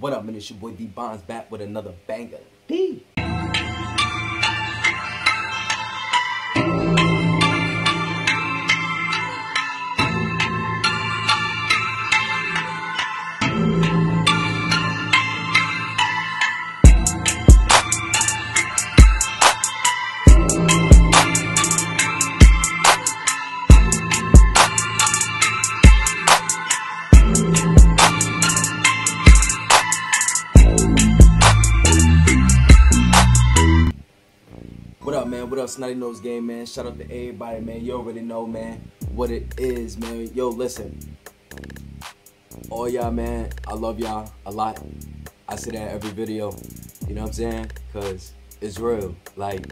What up, man? It's your boy D Bonds back with another banger. P. up, Snotty Nose Game, man? Shout out to everybody, man. You already know, man, what it is, man. Yo, listen. All y'all, man, I love y'all a lot. I say that every video. You know what I'm saying? Cause it's real. Like,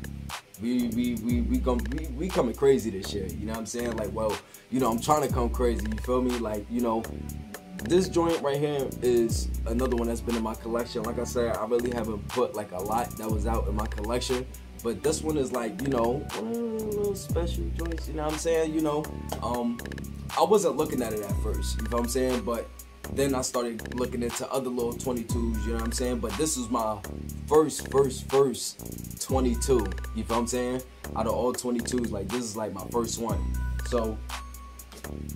we we we we come we, we coming crazy this year. You know what I'm saying? Like, well, you know, I'm trying to come crazy. You feel me? Like, you know, this joint right here is another one that's been in my collection. Like I said, I really haven't put like a lot that was out in my collection. But this one is like, you know, little special joints, you know what I'm saying? You know, um, I wasn't looking at it at first, you know what I'm saying? But then I started looking into other little 22s, you know what I'm saying? But this is my first, first, first 22, you know what I'm saying? Out of all 22s, like this is like my first one. So,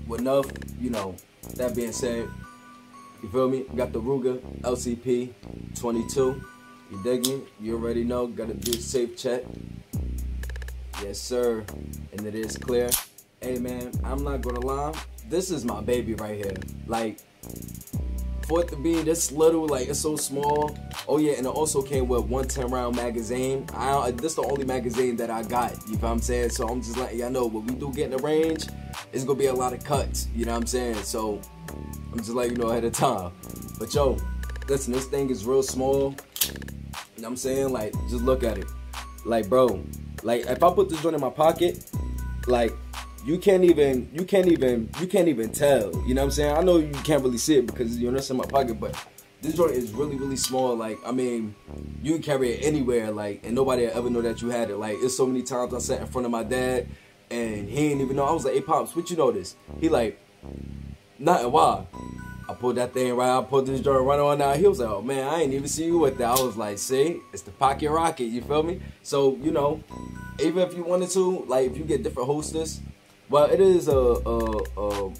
with enough, you know, that being said, you feel me? Got the Ruger LCP 22. You dig me? You already know. Gotta do a safe check. Yes, sir. And it is clear. Hey, man, I'm not gonna lie. This is my baby right here. Like, for it to be this little, like, it's so small. Oh, yeah, and it also came with one 10 round magazine. I, this the only magazine that I got. You know what I'm saying? So I'm just letting y'all know when we do get in the range, it's gonna be a lot of cuts. You know what I'm saying? So I'm just letting you know ahead of time. But yo, listen, this thing is real small. I'm saying? Like, just look at it. Like, bro, like if I put this joint in my pocket, like you can't even you can't even you can't even tell. You know what I'm saying? I know you can't really see it because you're not in my pocket, but this joint is really, really small. Like, I mean, you can carry it anywhere, like, and nobody ever know that you had it. Like, it's so many times I sat in front of my dad and he didn't even know. I was like, hey pops, what you know this? He like, nothing, why? Pulled that thing right, I pulled this joint right on out. He was like, oh man, I ain't even see you with that. I was like, see, it's the pocket rocket, you feel me? So, you know, even if you wanted to, like if you get different hostess, well it is a a, a,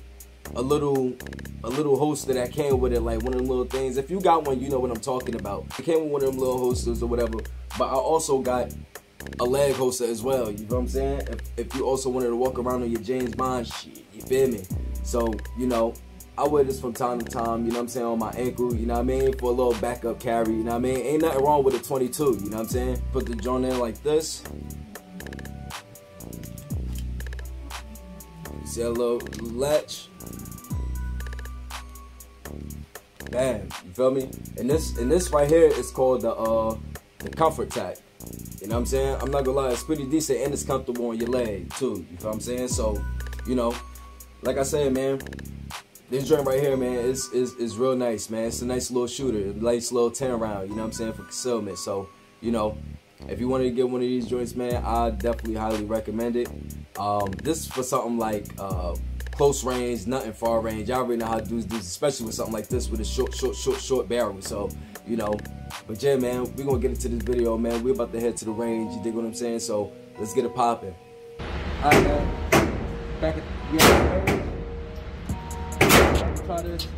a little a little holster that came with it, like one of them little things. If you got one, you know what I'm talking about. It came with one of them little holsters or whatever. But I also got a leg holster as well. You know what I'm saying? If, if you also wanted to walk around on your James Bond shit, you feel me? So, you know, I wear this from time to time, you know what I'm saying, on my ankle, you know what I mean, for a little backup carry, you know what I mean? Ain't nothing wrong with a 22, you know what I'm saying? Put the joint in like this. See little latch. Bam, you feel me? And this and this right here is called the uh the ComfortTac. You know what I'm saying? I'm not gonna lie, it's pretty decent and it's comfortable on your leg too. You feel what I'm saying? So, you know, like I said, man, this joint right here, man, is, is is real nice, man. It's a nice little shooter, nice little 10 round, you know what I'm saying, for concealment. So, you know, if you wanted to get one of these joints, man, I definitely highly recommend it. Um, this is for something like uh, close range, nothing far range. Y'all already know how to do this, especially with something like this with a short, short, short, short barrel. So, you know, but yeah, man, we're gonna get into this video, man. We're about to head to the range. You dig what I'm saying? So let's get it popping. All right, man. Back at yeah. This.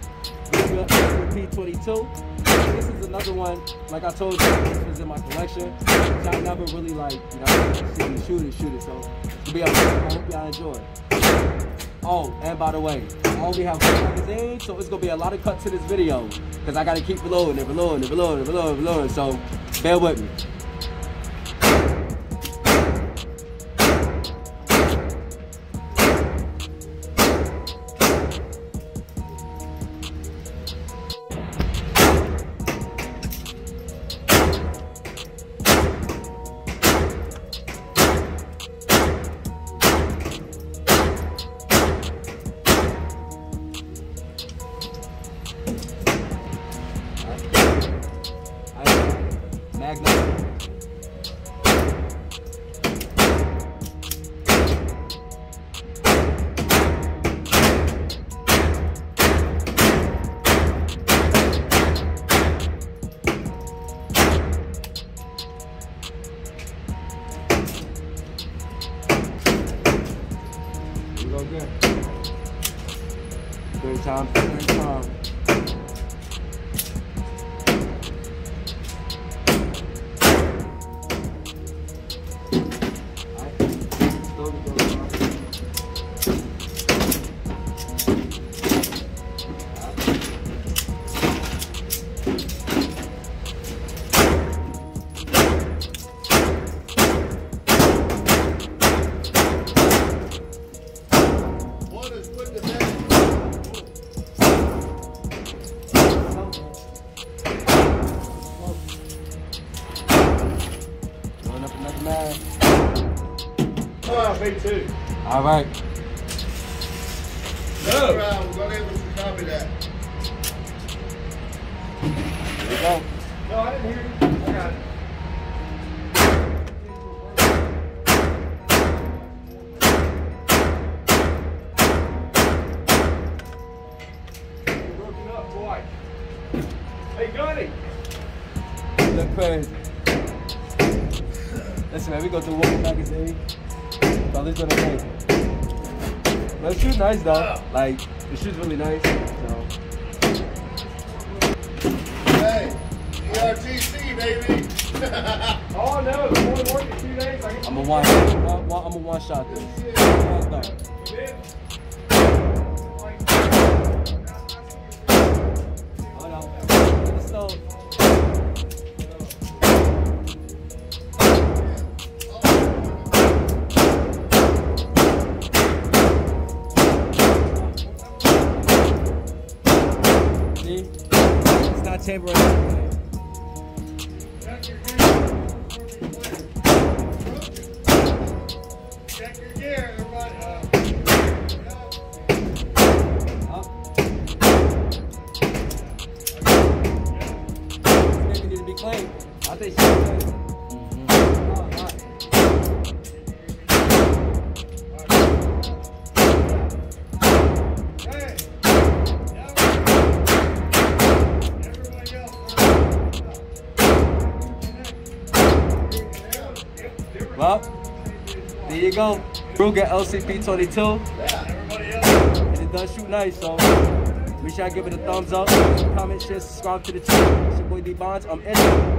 P22. This is another one. Like I told you, this was in my collection. I never really like, you know, see me shoot it, shoot it. So be honest, I hope y'all enjoy. Oh, and by the way, I only have one magazine, so it's gonna be a lot of cuts to this video. Cause I gotta keep reloading and reloading and reloading and reloading reloading. So bear with me. good. Third time, third time. All right. Too. All right. No. Round, we're gonna able to copy that. There we go. No, I didn't hear you. I got it. Hey, Gunny! Look crazy. Listen, man, we go through one magazine. So this is amazing. But the shoe's nice though. Like the shoe's really nice. So. Hey, ERTC baby. oh no, it's only working two days. I'm a one, one, one, I'm a one shot this. Hold on. chamber Check your gear, Well, there you go. Ruger LCP22. And it does shoot nice, so make sure I give it a thumbs up, comment, share, subscribe to the channel. It's your boy D Bonds. I'm in.